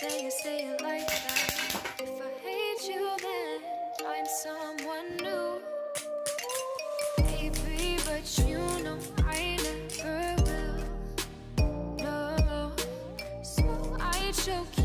say you say it like that. If I hate you, then find someone new. Maybe, but you know I never will. No, so I choke